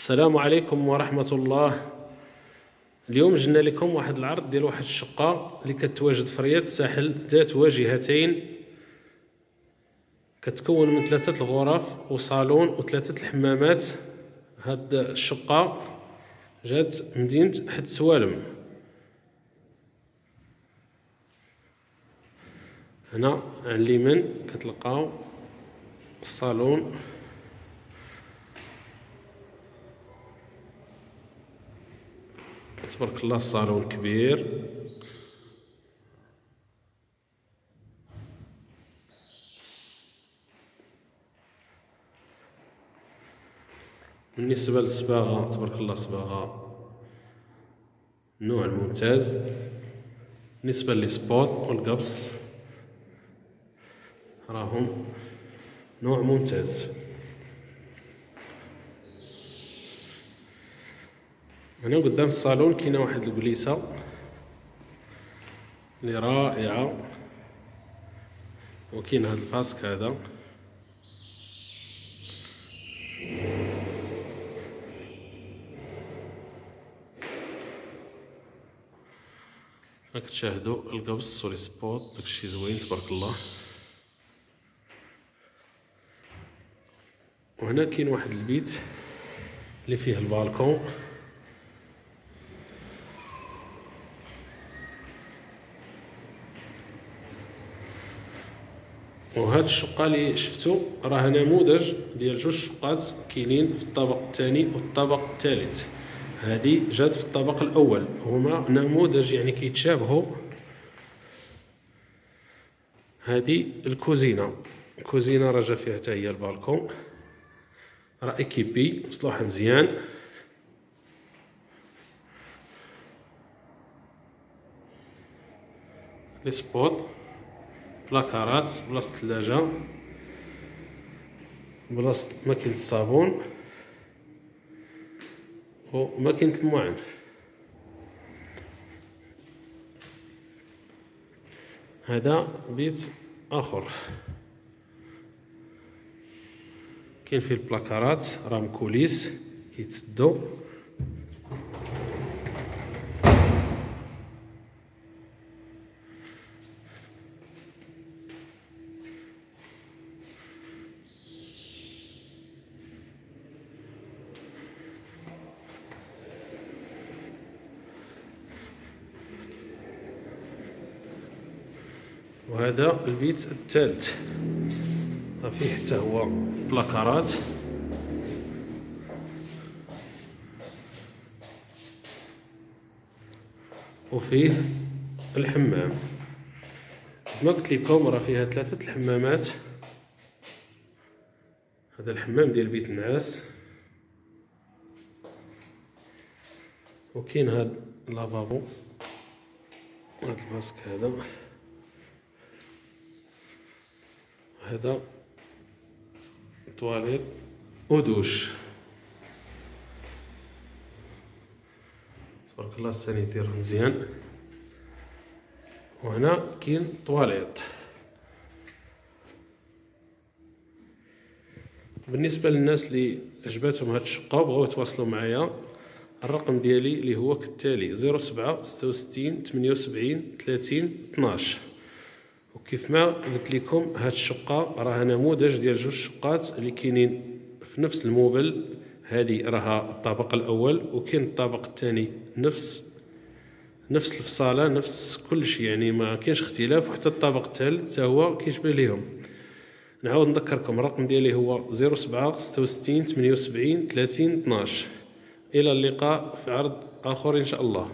السلام عليكم ورحمة الله. اليوم جبنا لكم واحد العرض ديال واحد الشقة اللي كتواجد في رياض الساحل ذات واجهتين. كتكون من ثلاثة الغرف وصالون وثلاثة الحمامات. هاد الشقة جات مدينة حد سوالم هنا على اليمين كتلقاو الصالون. تبارك الله الصالون كبير. بالنسبة للصباغة تبارك الله صباغة نوع ممتاز. بالنسبة للسبوت والقبص راهم نوع ممتاز. هنا قدام الصالون كاينة واحد الكليسه اللي رائعة. وكاين هذا الفاسك هذا. راك تشاهدوا القبص ولي سبوت داكشي زوين تبارك الله. وهنا كاين واحد البيت اللي فيه البالكون. وهاد الشقة اللي شفتو راه نموذج ديال جوج شقات كاينين في الطابق الثاني والطابق الثالث. هذه جات في الطابق الأول. هما نموذج يعني كيتشابهوا هذه الكوزينة. الكوزينة راه جا فيها حتى هي البالكون. راه équipée مصلوحة مزيان. les spots. بلاكارات بلاصة الثلاجة بلاصة ماكينة الصابون وماكينة المعن. هذا بيت آخر. كاين فيه البلاكارات راهم كوليس كيتسدوا وهذا البيت الثالث. فيه حتى هو بلاكارات. وفيه الحمام. كما قلت لكم راه فيها ثلاثة الحمامات. هذا الحمام ديال بيت النعاس وكاين هذا lavabo هذا ال vasque هذا. هذا toilette و douche تبارك الله ال sanitaire مزيان. وهنا كاين طواليت بالنسبة للناس اللي عجباتهم هاد الشقة وبغاو يتواصلوا معايا الرقم ديالي اللي هو كالتالي 07 66 78 30 12 وكيف ما قلت لكم هاد الشقة راها نموذج ديال جوج شقات اللي كاينين في نفس الموبل. هذه راها الطابق الأول وكاين الطابق الثاني نفس نفس الفصالة نفس كل شيء. يعني ما كاينش اختلاف وحتى الطابق الثالث حتى هو كيشبه ليهم. نعاود نذكركم الرقم ديالي هو 07 66 78 30 12 إلى اللقاء في عرض آخر إن شاء الله.